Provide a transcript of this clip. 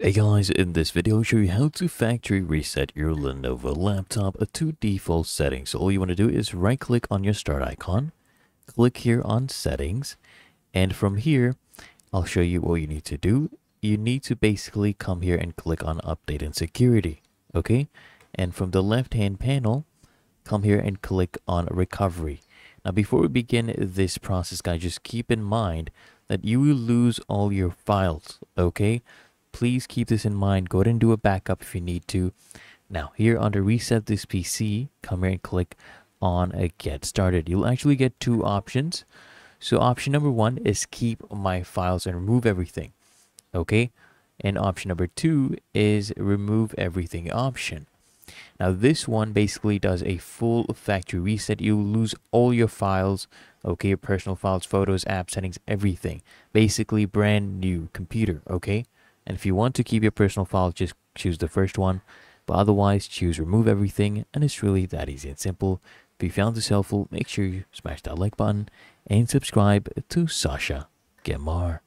Hey guys, in this video I'll show you how to factory reset your Lenovo laptop to default settings. So all you want to do is right click on your start icon, click here on settings, and from here I'll show you what you need to do. You need to basically come here and click on update and security, okay? And from the left hand panel, come here and click on recovery. Now before we begin this process guys, just keep in mind that you will lose all your files, okay? Please keep this in mind. Go ahead and do a backup if you need to. Now, here under Reset This PC, come here and click on a Get Started. You'll actually get two options. So option number one is keep my files and remove everything. Okay. And option number two is remove everything option. Now this one basically does a full factory reset. You lose all your files, okay, your personal files, photos, app settings, everything. Basically brand new computer, okay? And if you want to keep your personal files, just choose the first one. But otherwise, choose remove everything. And it's really that easy and simple. If you found this helpful, make sure you smash that like button and subscribe to Sasha Gemar.